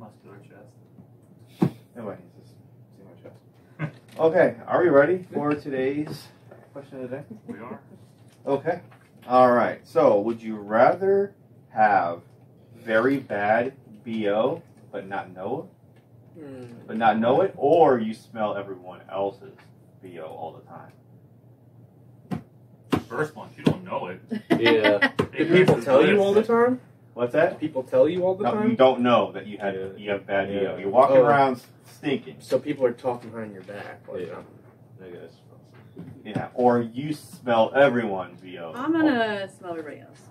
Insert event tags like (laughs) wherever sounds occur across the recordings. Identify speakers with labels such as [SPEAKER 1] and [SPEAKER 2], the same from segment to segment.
[SPEAKER 1] Muscular chest.
[SPEAKER 2] Nobody needs to see my chest. (laughs) Okay, are we ready for today's question of the day?
[SPEAKER 1] We are.
[SPEAKER 2] Okay. All right. So, would you rather have very bad BO but not know it,
[SPEAKER 3] Hmm.
[SPEAKER 2] but not know it, or you smell everyone else's BO all the time?
[SPEAKER 1] First one, you don't know it. (laughs)
[SPEAKER 4] Yeah.
[SPEAKER 3] Do people tell you all the time?
[SPEAKER 2] What's that?
[SPEAKER 3] People tell you all the
[SPEAKER 2] No, you don't know that you had
[SPEAKER 4] Yeah.
[SPEAKER 2] you have bad
[SPEAKER 4] Yeah.
[SPEAKER 2] BO. You're walking
[SPEAKER 3] Oh.
[SPEAKER 2] around stinking.
[SPEAKER 3] So people are talking behind your back. Like,
[SPEAKER 4] Yeah.
[SPEAKER 3] um,
[SPEAKER 4] I guess.
[SPEAKER 2] Yeah. Or you smell everyone BO.
[SPEAKER 5] I'm gonna smell everybody else.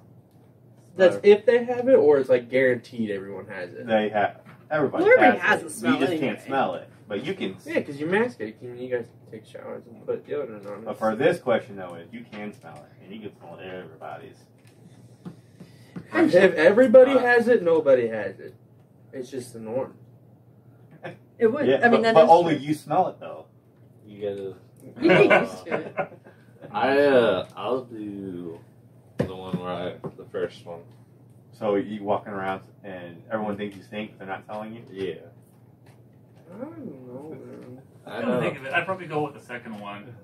[SPEAKER 3] That's if they have it, or it's like guaranteed everyone has it.
[SPEAKER 2] They have. Everybody,
[SPEAKER 5] Well, everybody
[SPEAKER 2] has,
[SPEAKER 5] has
[SPEAKER 2] it.
[SPEAKER 5] a smell
[SPEAKER 2] You just
[SPEAKER 5] anyway.
[SPEAKER 2] can't smell it, but you can.
[SPEAKER 3] Yeah, because you mask it. You, you guys take showers and put deodorant on.
[SPEAKER 2] But for this question though, is you can smell it, and you can smell everybody's.
[SPEAKER 3] If everybody
[SPEAKER 2] Uh,
[SPEAKER 3] has it, nobody has it. It's just the norm.
[SPEAKER 5] It would.
[SPEAKER 2] Yeah,
[SPEAKER 5] I mean,
[SPEAKER 2] but,
[SPEAKER 5] that
[SPEAKER 2] but
[SPEAKER 5] is
[SPEAKER 2] only
[SPEAKER 5] true.
[SPEAKER 2] you smell it though.
[SPEAKER 4] You gotta.
[SPEAKER 5] You get used to it. (laughs)
[SPEAKER 4] I uh, I'll do the one where I the first one.
[SPEAKER 2] So you walking around and everyone thinks you stink, but they're not telling you.
[SPEAKER 4] Yeah.
[SPEAKER 3] I don't know, man.
[SPEAKER 4] I
[SPEAKER 1] I don't think of it. I'd probably go with the second one.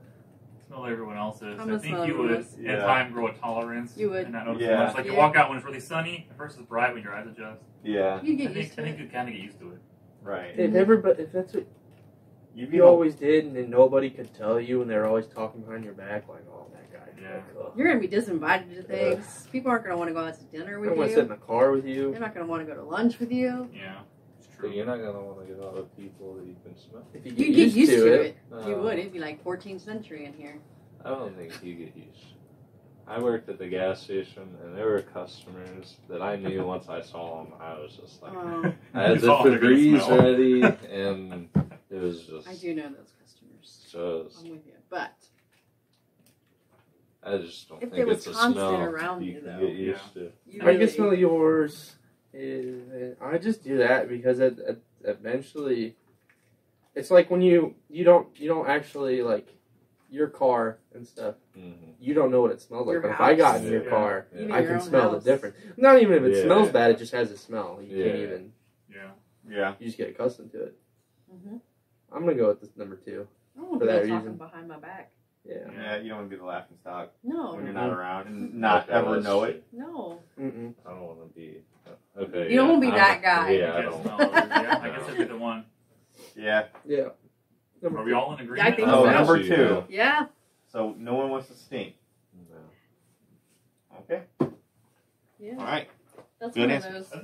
[SPEAKER 1] Smell everyone else's.
[SPEAKER 5] I'm
[SPEAKER 1] I
[SPEAKER 5] gonna
[SPEAKER 1] think
[SPEAKER 5] smell
[SPEAKER 1] you would,
[SPEAKER 5] everyone
[SPEAKER 1] in
[SPEAKER 2] Yeah.
[SPEAKER 1] time, grow a tolerance.
[SPEAKER 5] You would.
[SPEAKER 1] And not notice
[SPEAKER 2] Yeah.
[SPEAKER 1] so much. Like you
[SPEAKER 5] Yeah.
[SPEAKER 1] walk out when it's really sunny. At first, it's bright when your eyes adjust.
[SPEAKER 2] Yeah,
[SPEAKER 5] You
[SPEAKER 1] I
[SPEAKER 5] get
[SPEAKER 1] think,
[SPEAKER 5] used
[SPEAKER 1] I
[SPEAKER 5] to
[SPEAKER 1] think
[SPEAKER 5] it.
[SPEAKER 1] you kind of get used to it.
[SPEAKER 2] right.
[SPEAKER 3] If everybody, if that's what
[SPEAKER 2] You,
[SPEAKER 3] you always did, and then nobody could tell you, and they're always talking behind your back, like, oh, that guy.
[SPEAKER 1] Yeah.
[SPEAKER 3] Like,
[SPEAKER 5] You're gonna be disinvited to things. People aren't gonna want to go out to dinner
[SPEAKER 3] I
[SPEAKER 5] with
[SPEAKER 3] don't want to sit in
[SPEAKER 5] you.
[SPEAKER 3] the car with you.
[SPEAKER 5] They're not gonna want to go to lunch with you.
[SPEAKER 1] Yeah, it's
[SPEAKER 4] But
[SPEAKER 1] true.
[SPEAKER 4] you're not gonna want to get all the people that you can smell.
[SPEAKER 3] If you
[SPEAKER 5] You
[SPEAKER 3] get,
[SPEAKER 5] get used, to, it.
[SPEAKER 4] Uh,
[SPEAKER 5] You would. It'd be like 14th century in here.
[SPEAKER 4] I don't think you get used. I worked at the gas station, and there were customers that I knew (laughs) once I saw them. I was just like,
[SPEAKER 5] Oh, (laughs)
[SPEAKER 4] I had the
[SPEAKER 1] saw what they're gonna
[SPEAKER 4] Febreze ready, (laughs) and it was just.
[SPEAKER 5] I do know those customers.
[SPEAKER 4] Just,
[SPEAKER 5] I'm with you, but
[SPEAKER 4] I just don't
[SPEAKER 5] If
[SPEAKER 4] think
[SPEAKER 5] it was
[SPEAKER 4] it's a
[SPEAKER 5] constant
[SPEAKER 4] smell
[SPEAKER 5] around
[SPEAKER 4] you
[SPEAKER 5] you,
[SPEAKER 4] can
[SPEAKER 5] though.
[SPEAKER 4] get used to.
[SPEAKER 5] you
[SPEAKER 3] I
[SPEAKER 5] really,
[SPEAKER 3] can smell yours. Is, I just do that because it, it, eventually, it's like when you you don't you don't actually like your car and stuff.
[SPEAKER 4] hmm
[SPEAKER 3] You don't know what it smells like.
[SPEAKER 5] Your
[SPEAKER 3] But if I got in your
[SPEAKER 4] Yeah.
[SPEAKER 3] car,
[SPEAKER 5] Even
[SPEAKER 3] I
[SPEAKER 5] your
[SPEAKER 3] can smell
[SPEAKER 5] house.
[SPEAKER 3] the difference. Not even if it
[SPEAKER 4] Yeah.
[SPEAKER 3] smells bad; it just has a smell. You can't even.
[SPEAKER 1] Yeah.
[SPEAKER 2] Yeah.
[SPEAKER 3] You just get accustomed to it.
[SPEAKER 5] Mhm.
[SPEAKER 3] I'm gonna go with this number two.
[SPEAKER 5] I don't want
[SPEAKER 3] For that
[SPEAKER 5] people talking
[SPEAKER 3] reason.
[SPEAKER 5] behind my back.
[SPEAKER 3] Yeah.
[SPEAKER 2] Yeah, you don't want to be the laughing stock
[SPEAKER 5] No,
[SPEAKER 2] when you're not around and not ever know it.
[SPEAKER 5] no.
[SPEAKER 3] Mm-mm.
[SPEAKER 4] I don't want to be. Okay.
[SPEAKER 5] You don't wanna be
[SPEAKER 4] I'm-
[SPEAKER 5] that guy.
[SPEAKER 4] Yeah, I
[SPEAKER 1] You
[SPEAKER 4] don't.
[SPEAKER 1] can't smell others. yeah, I guess that'd be the one.
[SPEAKER 2] Yeah.
[SPEAKER 3] Yeah. Number
[SPEAKER 1] Are we all in agreement?
[SPEAKER 5] I think
[SPEAKER 2] Oh,
[SPEAKER 5] so.
[SPEAKER 2] number two.
[SPEAKER 5] Yeah.
[SPEAKER 2] So no one wants to stink.
[SPEAKER 4] No.
[SPEAKER 2] Okay.
[SPEAKER 5] Yeah.
[SPEAKER 2] All right.
[SPEAKER 5] That's
[SPEAKER 2] Good
[SPEAKER 5] one
[SPEAKER 2] answer.
[SPEAKER 5] of those.